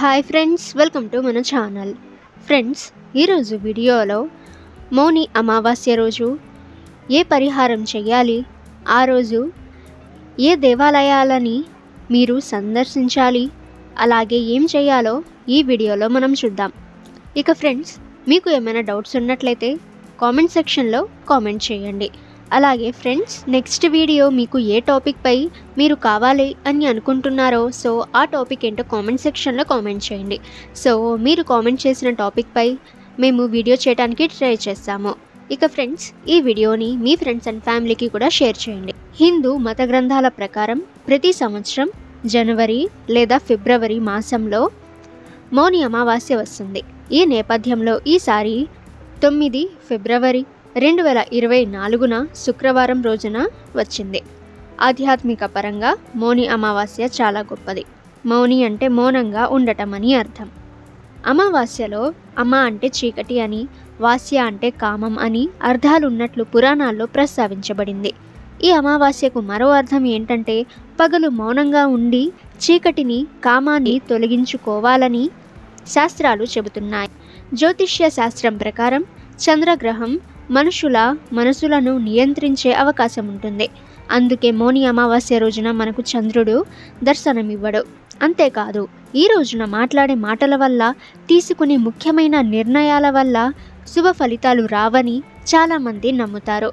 Hi friends welcome to మన channel friends ఈరోజు వీడియోలో మౌని అమావాస్య రోజు ఏ పరిహారం చేయాలి? ఆ రోజు ఏ దేవాలయాలని మీరు సందర్శించాలి? అలాగే ఏం చేయాలో ఈ వీడియోలో మనం చూద్దాం. ఇక ఫ్రెండ్స్ మీకు ఏమైనా డౌట్స్ ఉన్నట్లయితే కామెంట్ సెక్షన్లో కామెంట్ చేయండి. అలాగే ఫ్రెండ్స్ నెక్స్ట్ వీడియో మీకు ఏ టాపిక్పై మీరు కావాలి అని అనుకుంటున్నారో సో ఆ టాపిక్ ఏంటో కామెంట్ సెక్షన్లో కామెంట్ చేయండి. సో మీరు కామెంట్ చేసిన టాపిక్పై మేము వీడియో చేయడానికి ట్రై చేస్తాము. ఇక ఫ్రెండ్స్ ఈ వీడియోని మీ ఫ్రెండ్స్ అండ్ ఫ్యామిలీకి కూడా షేర్ చేయండి. హిందూ మత గ్రంథాల ప్రకారం ప్రతి సంవత్సరం జనవరి లేదా ఫిబ్రవరి మాసంలో మౌని అమావాస్య వస్తుంది. ఈ నేపథ్యంలో ఈసారి తొమ్మిది ఫిబ్రవరి రెండు వేల ఇరవై నాలుగున శుక్రవారం రోజున వచ్చింది. ఆధ్యాత్మిక పరంగా మౌని అమావాస్య చాలా గొప్పది. మౌని అంటే మౌనంగా ఉండటం అని అర్థం. అమావాస్యలో అమ అంటే చీకటి అని వాస్య అంటే కామం అని అర్థాలున్నట్లు పురాణాల్లో ప్రస్తావించబడింది. ఈ అమావాస్యకు మరో అర్థం ఏంటంటే పగలు మౌనంగా ఉండి చీకటిని కామాన్ని తొలగించుకోవాలని శాస్త్రాలు చెబుతున్నాయి. జ్యోతిష్య శాస్త్రం ప్రకారం చంద్రగ్రహం మనుషుల మనసులను నియంత్రించే అవకాశం ఉంటుంది. అందుకే మౌని అమావాస్య రోజున మనకు చంద్రుడు దర్శనమివ్వడు. అంతేకాదు ఈ రోజున మాట్లాడే మాటల వల్ల తీసుకునే ముఖ్యమైన నిర్ణయాల వల్ల శుభ ఫలితాలు రావని చాలామంది నమ్ముతారు.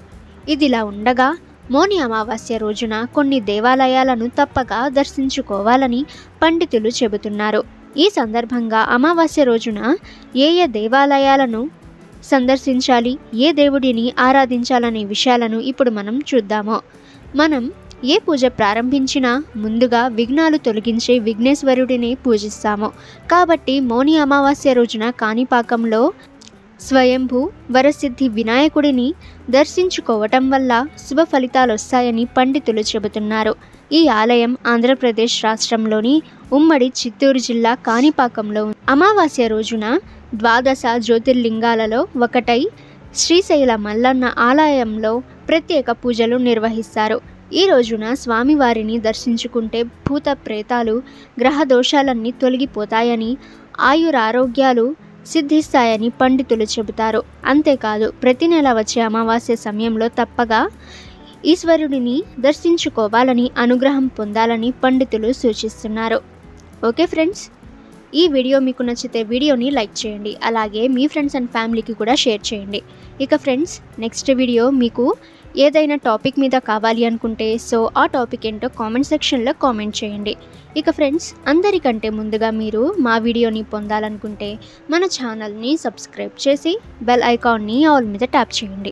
ఇదిలా ఉండగా మౌని అమావాస్య రోజున కొన్ని దేవాలయాలను తప్పక దర్శించుకోవాలని పండితులు చెబుతున్నారు. ఈ సందర్భంగా అమావాస్య రోజున ఏ ఏ దేవాలయాలను సందర్శించాలి. ఏ దేవుడిని ఆరాధించాలనే విషయాలను ఇప్పుడు మనం చూద్దాము. మనం ఏ పూజ ప్రారంభించినా ముందుగా విఘ్నాలు తొలగించే విఘ్నేశ్వరుడిని పూజిస్తాము. కాబట్టి మౌని అమావాస్య రోజున కాణిపాకంలో స్వయంభూ వరసిద్ధి వినాయకుడిని దర్శించుకోవటం వల్ల శుభ ఫలితాలు వస్తాయని పండితులు చెబుతున్నారు. ఈ ఆలయం ఆంధ్రప్రదేశ్ రాష్ట్రంలోని ఉమ్మడి చిత్తూరు జిల్లా కాణిపాకంలో అమావాస్య రోజున ద్వాదశ జ్యోతిర్లింగాలలో ఒకటై శ్రీశైల మల్లన్న ఆలయంలో ప్రత్యేక పూజలు నిర్వహిస్తారు. ఈ రోజున స్వామివారిని దర్శించుకుంటే భూత ప్రేతాలు గ్రహ దోషాలన్నీ తొలగిపోతాయని ఆయురారోగ్యాలు సిద్ధిస్తాయని పండితులు చెబుతారు. అంతేకాదు ప్రతి నెల వచ్చే అమావాస్య సమయంలో తప్పగా ఈశ్వరుడిని దర్శించుకోవాలని అనుగ్రహం పొందాలని పండితులు సూచిస్తున్నారు. ఓకే ఫ్రెండ్స్ ఈ వీడియో మీకు నచ్చితే వీడియోని లైక్ చేయండి. అలాగే మీ ఫ్రెండ్స్ అండ్ ఫ్యామిలీకి కూడా షేర్ చేయండి. ఇక ఫ్రెండ్స్ నెక్స్ట్ వీడియో మీకు ఏదైనా టాపిక్ మీద కావాలి అనుకుంటే సో ఆ టాపిక్ ఏంటో కామెంట్ సెక్షన్లో కామెంట్ చేయండి. ఇక ఫ్రెండ్స్ అందరికంటే ముందుగా మీరు మా వీడియోని పొందాలనుకుంటే మన ఛానల్ని సబ్స్క్రైబ్ చేసి బెల్ ఐకాన్ని ఆల్ మీద ట్యాప్ చేయండి.